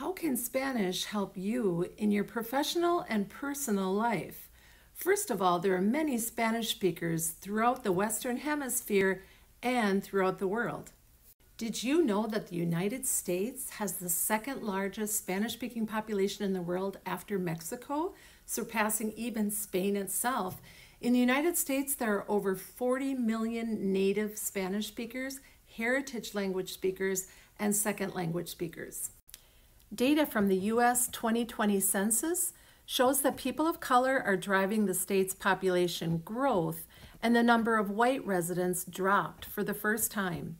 How can Spanish help you in your professional and personal life? First of all, there are many Spanish speakers throughout the Western Hemisphere and throughout the world. Did you know that the United States has the second largest Spanish speaking population in the world after Mexico, surpassing even Spain itself? In the United States, there are over 40 million native Spanish speakers, heritage language speakers, and second language speakers. Data from the U.S. 2020 Census shows that people of color are driving the state's population growth and the number of white residents dropped for the first time.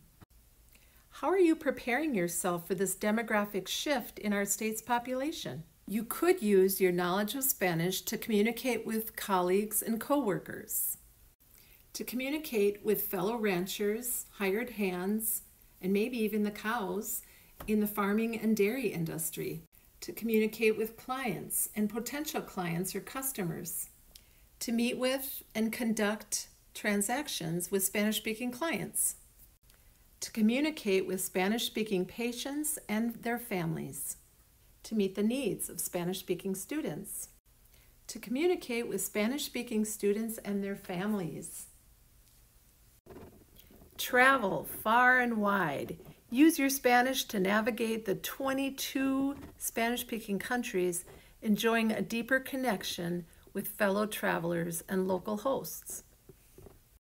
How are you preparing yourself for this demographic shift in our state's population? You could use your knowledge of Spanish to communicate with colleagues and coworkers, to communicate with fellow ranchers, hired hands, and maybe even the cows in the farming and dairy industry, to communicate with clients and potential clients or customers, to meet with and conduct transactions with Spanish speaking clients, to communicate with Spanish speaking patients and their families, to meet the needs of Spanish speaking students, to communicate with Spanish speaking students and their families. Travel far and wide Use your Spanish to navigate the 22 Spanish speaking countries, enjoying a deeper connection with fellow travelers and local hosts.